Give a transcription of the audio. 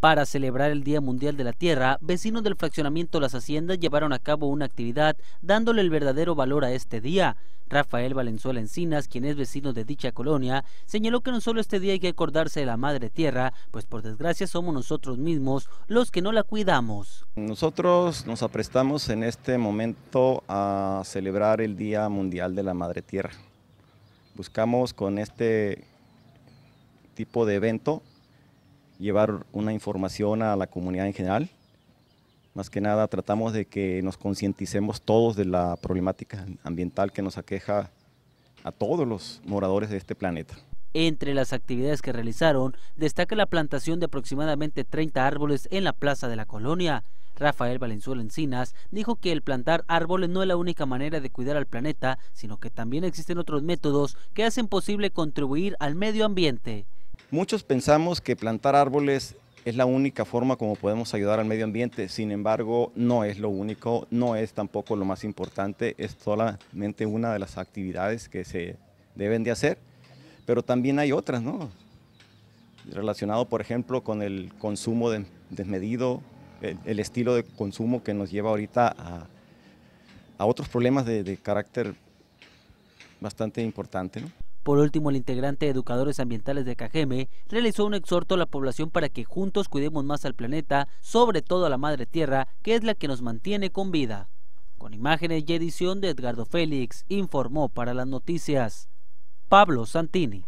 Para celebrar el Día Mundial de la Tierra, vecinos del fraccionamiento Las Haciendas llevaron a cabo una actividad dándole el verdadero valor a este día. Rafael Valenzuela Encinas, quien es vecino de dicha colonia, señaló que no solo este día hay que acordarse de la Madre Tierra, pues por desgracia somos nosotros mismos los que no la cuidamos. Nosotros nos aprestamos en este momento a celebrar el Día Mundial de la Madre Tierra. Buscamos con este tipo de evento llevar una información a la comunidad en general. Más que nada tratamos de que nos concienticemos todos de la problemática ambiental que nos aqueja a todos los moradores de este planeta. Entre las actividades que realizaron, destaca la plantación de aproximadamente 30 árboles en la plaza de la colonia. Rafael Valenzuela Encinas dijo que el plantar árboles no es la única manera de cuidar al planeta, sino que también existen otros métodos que hacen posible contribuir al medio ambiente. Muchos pensamos que plantar árboles es la única forma como podemos ayudar al medio ambiente, sin embargo no es lo único, no es tampoco lo más importante, es solamente una de las actividades que se deben de hacer, pero también hay otras, ¿no? Relacionado por ejemplo con el consumo desmedido, el, estilo de consumo que nos lleva ahorita a, otros problemas de, de carácter bastante importante, ¿no? Por último, el integrante de Educadores Ambientales de Cajeme realizó un exhorto a la población para que juntos cuidemos más al planeta, sobre todo a la madre tierra, que es la que nos mantiene con vida. Con imágenes y edición de Edgardo Félix, informó para las noticias Pablo Santini.